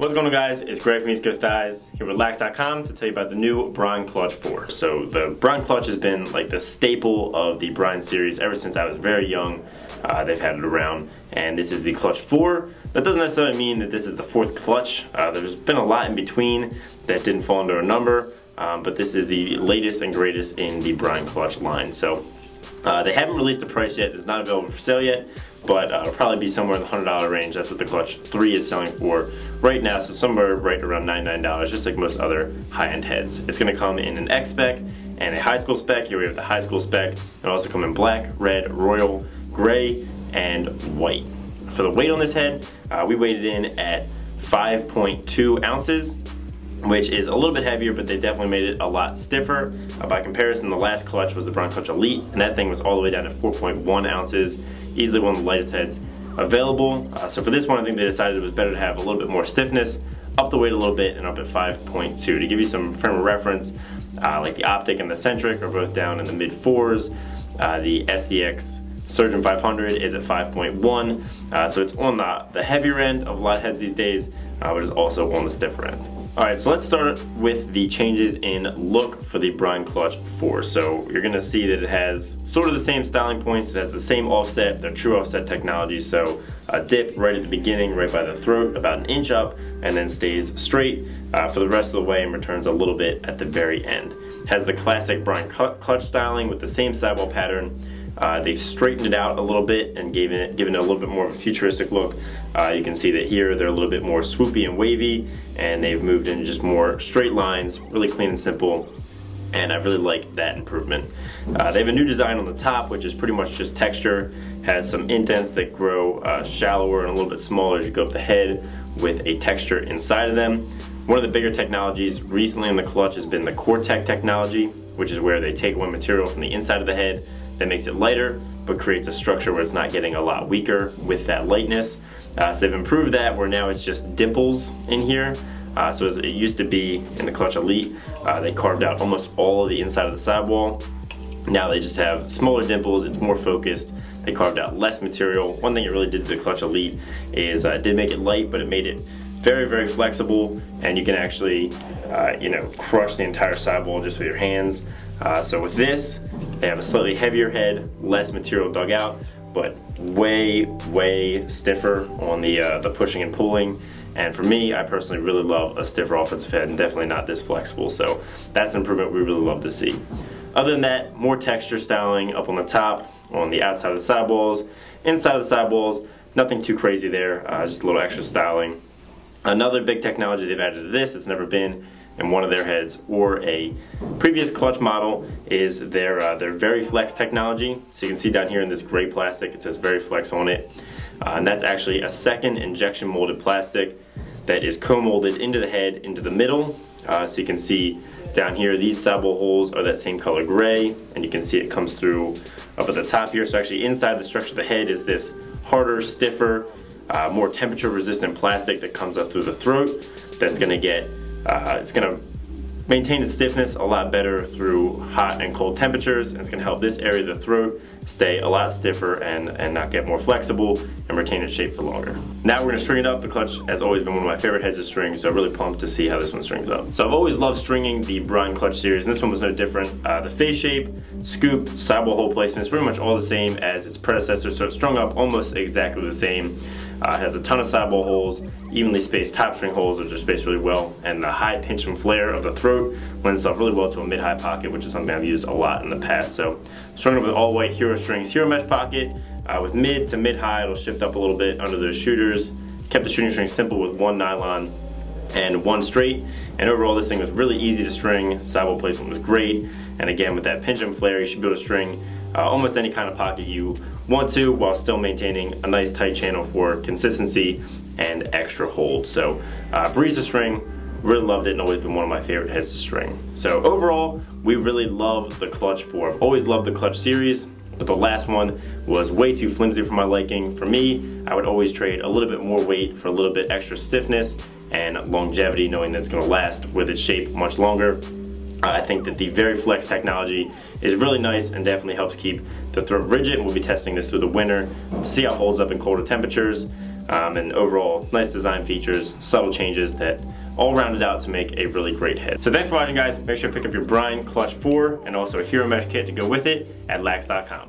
What's going on guys? It's Greg from East Coast Dyes here with Lax.com to tell you about the new Brine Clutch 4. So the Brine Clutch has been like the staple of the Brine series ever since I was very young. Uh, they've had it around and this is the Clutch 4. That doesn't necessarily mean that this is the fourth clutch. Uh, there's been a lot in between that didn't fall under a number, um, but this is the latest and greatest in the Brine Clutch line. So uh, they haven't released a price yet. It's not available for sale yet, but uh, it'll probably be somewhere in the $100 range. That's what the Clutch 3 is selling for right now, so somewhere right around $99, just like most other high-end heads. It's gonna come in an X spec and a high school spec. Here we have the high school spec. It'll also come in black, red, royal, gray, and white. For the weight on this head, uh, we weighed it in at 5.2 ounces which is a little bit heavier, but they definitely made it a lot stiffer. Uh, by comparison, the last clutch was the Brine Clutch Elite, and that thing was all the way down to 4.1 ounces, easily one of the lightest heads available. Uh, so for this one, I think they decided it was better to have a little bit more stiffness, up the weight a little bit, and up at 5.2. To give you some frame of reference, uh, like the Optik and the Centrik are both down in the mid fours. Uh, the STX Surgeon 500 is at 5.1, uh, so it's on the, the heavier end of light heads these days, uh, but it's also on the stiffer end. All right, so let's start with the changes in look for the Brine Clutch 4. So you're gonna see that it has sort of the same styling points, it has the same offset, they're true offset technology, so a dip right at the beginning, right by the throat, about an inch up, and then stays straight uh, for the rest of the way and returns a little bit at the very end. Has the classic Brine Clutch styling with the same sidewall pattern, uh, they've straightened it out a little bit and given it, given it a little bit more of a futuristic look. Uh, you can see that here they're a little bit more swoopy and wavy and they've moved into just more straight lines, really clean and simple and I really like that improvement. Uh, they have a new design on the top which is pretty much just texture, has some indents that grow uh, shallower and a little bit smaller as you go up the head with a texture inside of them. One of the bigger technologies recently in the clutch has been the Cortec technology, which is where they take one material from the inside of the head that makes it lighter, but creates a structure where it's not getting a lot weaker with that lightness. Uh, so they've improved that where now it's just dimples in here. Uh, so as it used to be in the Clutch Elite, uh, they carved out almost all of the inside of the sidewall. Now they just have smaller dimples, it's more focused. They carved out less material. One thing it really did to the Clutch Elite is uh, it did make it light, but it made it very, very flexible and you can actually, uh, you know, crush the entire sidewall just with your hands. Uh, so with this, they have a slightly heavier head, less material dug out, but way, way stiffer on the, uh, the pushing and pulling. And for me, I personally really love a stiffer offensive head and definitely not this flexible. So that's an improvement we really love to see. Other than that, more texture styling up on the top, on the outside of the sidewalls, inside of the sidewalls, nothing too crazy there, uh, just a little extra styling. Another big technology they've added to this, it's never been in one of their heads or a previous clutch model is their, uh, their VariFlex technology. So you can see down here in this gray plastic, it says VariFlex on it. Uh, and that's actually a second injection molded plastic that is co-molded into the head, into the middle. Uh, so you can see down here, these sidewall holes are that same color gray, and you can see it comes through up at the top here. So actually inside the structure of the head is this harder, stiffer, uh, more temperature resistant plastic that comes up through the throat that's gonna get, uh, it's gonna maintain its stiffness a lot better through hot and cold temperatures and it's gonna help this area of the throat stay a lot stiffer and, and not get more flexible and retain its shape for longer. Now we're gonna string it up. The clutch has always been one of my favorite heads of string, so I'm really pumped to see how this one strings up. So I've always loved stringing the Brine Clutch series, and this one was no different. Uh, the face shape, scoop, sidewall hole placement is pretty much all the same as its predecessor, so it's strung up almost exactly the same. Uh, has a ton of sidewall holes, evenly spaced top string holes which are spaced really well, and the high and flare of the throat lends itself really well to a mid-high pocket, which is something I've used a lot in the past. So strung up with all white Hero Strings Hero Mesh pocket. Uh, with mid to mid-high, it'll shift up a little bit under those shooters. Kept the shooting string simple with one nylon and one straight. And overall, this thing was really easy to string. Sidewall placement was great. And again, with that pinch and flare, you should be able to string uh, almost any kind of pocket you want to while still maintaining a nice tight channel for consistency and extra hold. So uh, Breeze the string, really loved it and always been one of my favorite heads to string. So overall, we really love the Clutch 4. I've always loved the Clutch series, but the last one was way too flimsy for my liking. For me, I would always trade a little bit more weight for a little bit extra stiffness and longevity, knowing that it's gonna last with its shape much longer. I think that the VariFlex technology is really nice and definitely helps keep the throat rigid. We'll be testing this through the winter to see how it holds up in colder temperatures. um, and overall nice design features, subtle changes that all rounded out to make a really great head. So thanks for watching guys. Make sure to pick up your Brine Clutch 4 and also a Hero Mesh kit to go with it at lax.com.